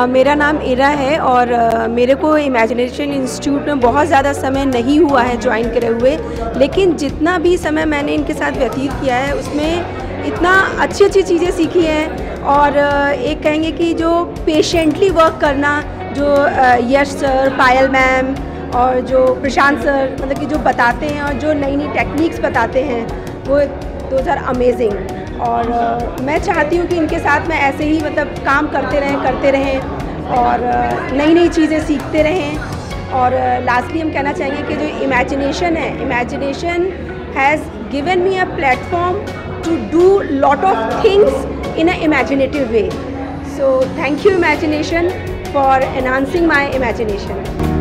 मेरा नाम इरा है और मेरे को इमेजिनेशन इंस्टीट्यूट में बहुत ज़्यादा समय नहीं हुआ है ज्वाइन करे हुए, लेकिन जितना भी समय मैंने इनके साथ व्यतीत किया है, उसमें इतना अच्छी अच्छी चीज़ें सीखी हैं और एक कहेंगे कि जो पेशेंटली वर्क करना, जो यश सर पायल मैम और जो प्रशांत सर मतलब कि जो बताते हैं और जो नई नई टेक्निक्स बताते हैं, वो दोज आर अमेजिंग और मैं चाहती हूँ कि इनके साथ में ऐसे ही मतलब काम करते रहें करते रहें और नई नई चीज़ें सीखते रहें। और लास्टली हम कहना चाहेंगे कि जो इमेजिनेशन है imagination has given me a platform to do lot of things in a imaginative way so thank you imagination for enhancing my imagination